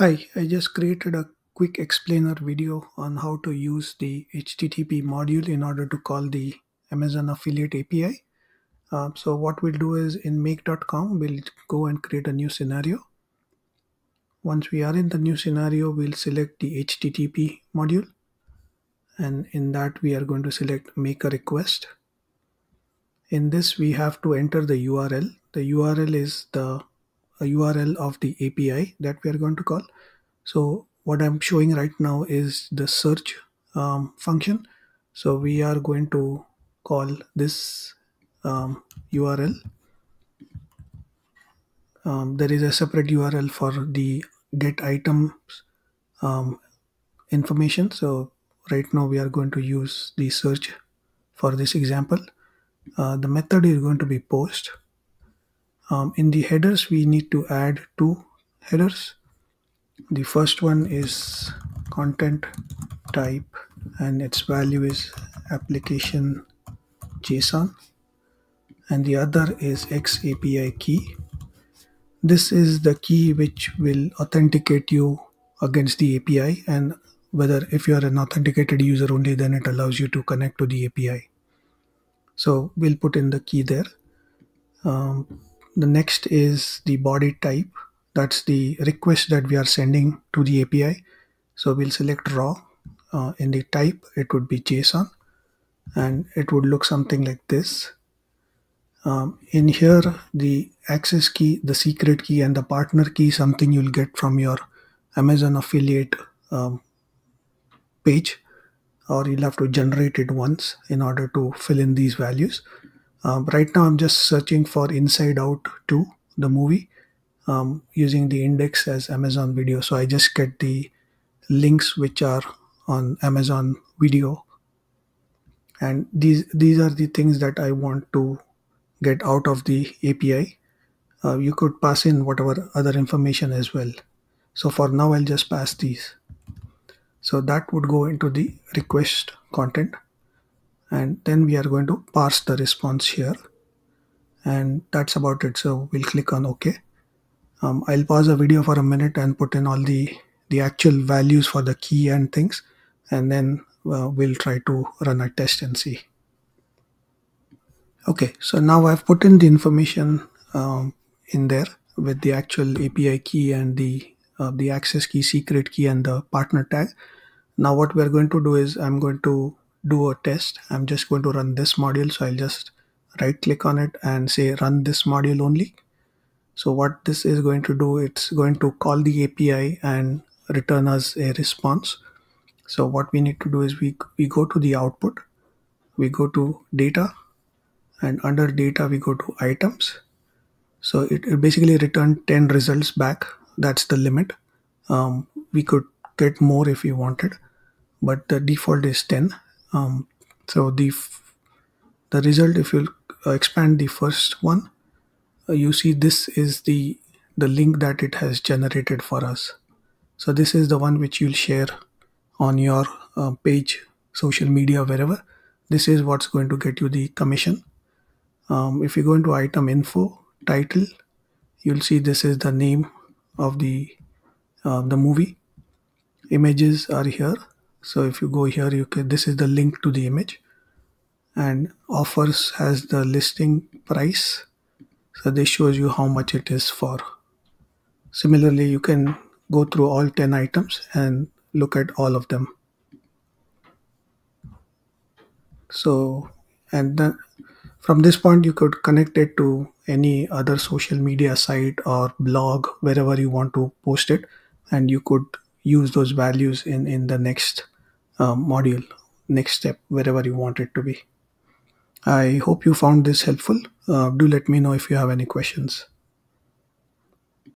Hi, I just created a quick explainer video on how to use the HTTP module in order to call the Amazon Affiliate API. Um, so what we'll do is in make.com, we'll go and create a new scenario. Once we are in the new scenario, we'll select the HTTP module. And in that, we are going to select make a request. In this, we have to enter the URL. The URL is the a URL of the API that we are going to call. So what I'm showing right now is the search um, function. So we are going to call this um, URL. Um, there is a separate URL for the get items um, information. So right now we are going to use the search for this example. Uh, the method is going to be post um, in the headers, we need to add two headers. The first one is content type and its value is application JSON and the other is XAPI key. This is the key which will authenticate you against the API and whether if you are an authenticated user only then it allows you to connect to the API. So we'll put in the key there. Um, the next is the body type. That's the request that we are sending to the API so we'll select raw. Uh, in the type it would be JSON and it would look something like this. Um, in here the access key the secret key and the partner key something you'll get from your Amazon affiliate um, page or you'll have to generate it once in order to fill in these values um, right now, I'm just searching for Inside Out 2, the movie, um, using the index as Amazon Video. So I just get the links which are on Amazon Video, and these these are the things that I want to get out of the API. Uh, you could pass in whatever other information as well. So for now, I'll just pass these. So that would go into the request content and then we are going to parse the response here. And that's about it. So we'll click on ok. Um, I'll pause the video for a minute and put in all the the actual values for the key and things. And then uh, we'll try to run a test and see. Okay so now I've put in the information um, in there with the actual API key and the uh, the access key secret key and the partner tag. Now what we're going to do is I'm going to do a test. I'm just going to run this module so I'll just right click on it and say run this module only. So what this is going to do it's going to call the API and return us a response. So what we need to do is we we go to the output we go to data and under data we go to items. So it, it basically returned 10 results back. That's the limit. Um, we could get more if we wanted but the default is 10 um, so the the result if you uh, expand the first one uh, you see this is the the link that it has generated for us. So this is the one which you'll share on your uh, page social media wherever. This is what's going to get you the commission. Um, if you go into item info title you'll see this is the name of the uh, the movie. Images are here so if you go here you can this is the link to the image. And offers has the listing price. So this shows you how much it is for. Similarly you can go through all 10 items and look at all of them. So and then from this point you could connect it to any other social media site or blog wherever you want to post it. And you could use those values in in the next uh, module next step wherever you want it to be. I hope you found this helpful. Uh, do let me know if you have any questions